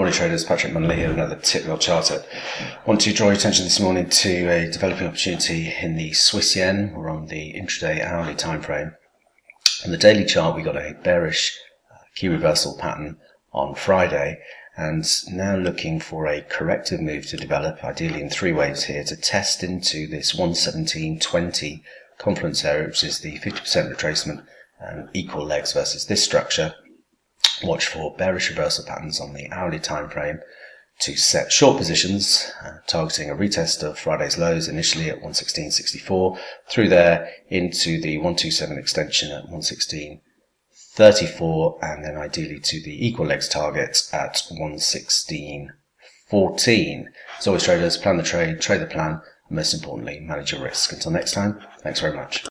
morning traders, Patrick Munnelly here, another tip your charter. I want to draw your attention this morning to a developing opportunity in the Swiss yen. We're on the intraday hourly time frame. On the daily chart, we got a bearish uh, key reversal pattern on Friday and now looking for a corrective move to develop, ideally in three waves here, to test into this 117.20 confluence area, which is the 50% retracement and equal legs versus this structure Watch for bearish reversal patterns on the hourly time frame to set short positions, uh, targeting a retest of Friday's lows initially at 116.64, through there into the 127 extension at 116.34, and then ideally to the equal legs target at 116.14. As always, traders, plan the trade, trade the plan, and most importantly, manage your risk. Until next time, thanks very much.